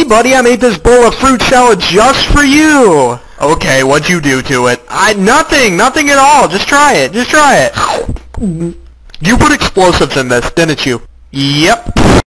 Hey buddy, I made this bowl of fruit salad just for you! Okay, what'd you do to it? I- nothing! Nothing at all! Just try it! Just try it! You put explosives in this, didn't you? Yep.